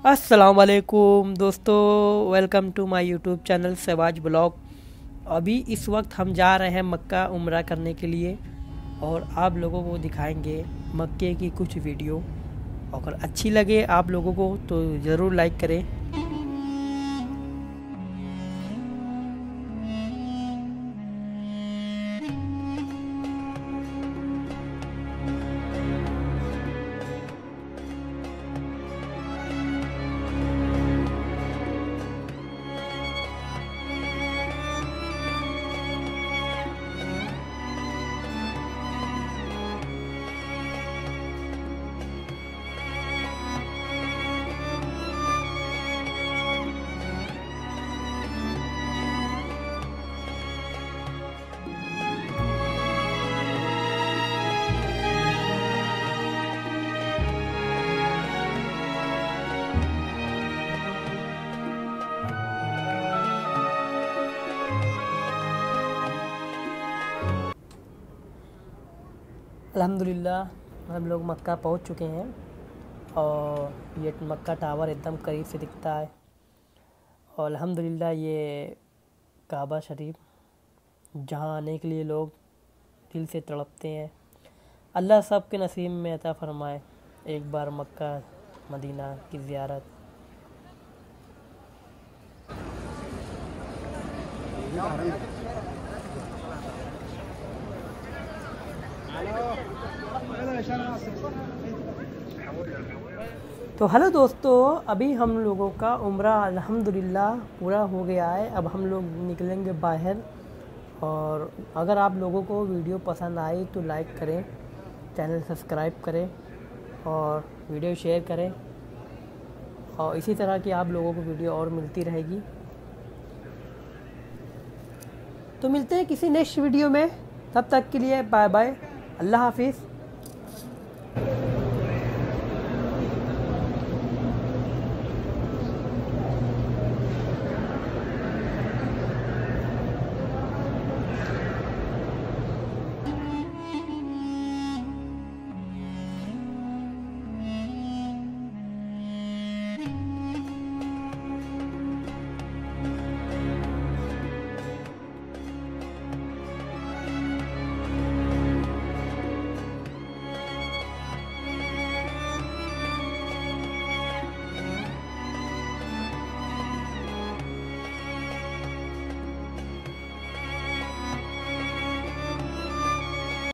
अस्सलाम वालेकुम दोस्तों welcome to my YouTube channel सेवाज blog अभी इस वक्त हम जा रहे हैं मक्का उम्र करने के लिए और आप लोगों को दिखाएँगे मक्के की कुछ वीडियो। अगर अच्छी लगे आप लोगों को तो ज़रूर लाइक करें। अल्हम्दुलिल्लाह हम लोग मक्का पहुँच चुके हैं और ये मक्का टावर एकदम करीब से दिखता है। और अल्हम्दुलिल्लाह ये काबा शरीफ, जहाँ आने के लिए लोग दिल से तड़पते हैं। अल्लाह सब के नसीब में अता फरमाए, एक बार मक्का, मदीना की ज़ियारत। तो हेलो दोस्तों, अभी हम लोगों का उम्र अल्हम्दुलिल्लाह पूरा हो गया है। अब हम लोग निकलेंगे बाहर और अगर आप लोगों को वीडियो पसंद आई तो लाइक करें, चैनल सब्सक्राइब करें और वीडियो शेयर करें और इसी तरह की आप लोगों को वीडियो और मिलती रहेगी। तो मिलते हैं किसी नेक्स्ट वीडियो में। तब तक के लिए बाय बाय अल्लाह हाफिज़